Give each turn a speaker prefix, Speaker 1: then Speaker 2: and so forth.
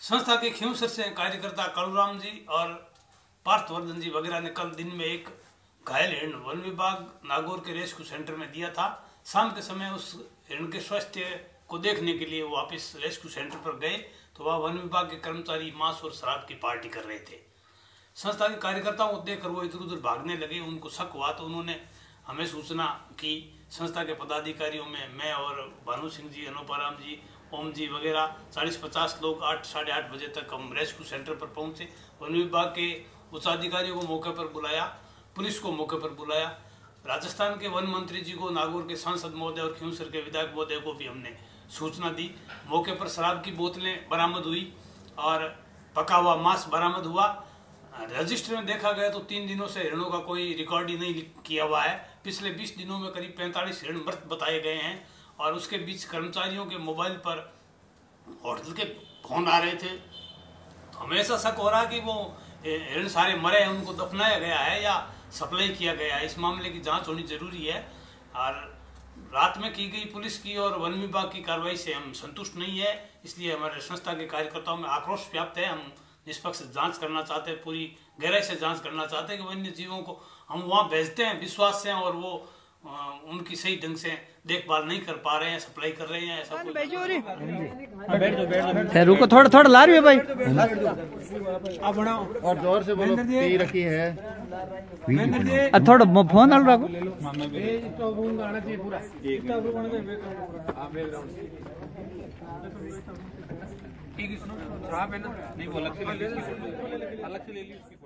Speaker 1: संस्था के खियूसर से कार्यकर्ता कालूराम जी और पार्थवर्धन जी वगैरह ने कल दिन में एक घायल हिरण वन विभाग नागौर के रेस्क्यू सेंटर में दिया था। शाम के समय उस हिरण के स्वास्थ्य को देखने के लिए वापस रेस्क्यू सेंटर पर गए तो वह वन विभाग के कर्मचारी मांस और शराब की पार्टी कर रहे थे। संस्था के कार्यकर्ताओं को देखकर वो इधर उधर भागने लगे, उनको शक हुआ तो उन्होंने हमें सूचना की। संस्था के पदाधिकारियों में मैं और भानु सिंह जी अनुपाराम जी ओम जी वगैरह चालीस पचास लोग आठ, साढ़े आठ बजे तक हम रेस्क्यू सेंटर पर पहुँचे। वन विभाग के उच्चाधिकारियों को मौके पर बुलाया, पुलिस को मौके पर बुलाया। राजस्थान के वन मंत्री जी को, नागौर के सांसद महोदय और खियूसर के विधायक महोदय को भी हमने सूचना दी। मौके पर शराब की बोतलें बरामद हुई और पका हुआ मांस बरामद हुआ। रजिस्टर में देखा गया तो तीन दिनों से हिरणों का कोई रिकॉर्ड ही नहीं किया हुआ है। पिछले बीस दिनों में करीब पैंतालीस हिरण मृत बताए गए हैं। और उसके बीच कर्मचारियों के मोबाइल पर होटल के फ़ोन आ रहे थे। तो हमें ऐसा शक हो रहा कि वो हिरण सारे मरे हैं, उनको दफनाया गया है या सप्लाई किया गया है। इस मामले की जाँच होनी ज़रूरी है। और रात में की गई पुलिस की और वन विभाग की कार्रवाई से हम संतुष्ट नहीं है। इसलिए हमारे संस्था के कार्यकर्ताओं में आक्रोश व्याप्त है। हम निष्पक्ष जाँच करना चाहते हैं, पूरी गहराई से जाँच करना चाहते हैं कि वन्य जीवों को हम वहाँ भेजते हैं, विश्वास से और वो उनकी सही ढंग से देखभाल नहीं कर पा रहे हैं सप्लाई कर रहे हैं ऐसा
Speaker 2: कुछ रुको थोड़ा थोड़ा ला रही है भाई।
Speaker 3: और ज़ोर से बोलो रखी है।
Speaker 2: थोड़ा फ़ोन आल रखो।
Speaker 4: ठीक है सुनो। खराब है ना नहीं वो अलग से ले ली अलग से ले ली उसकी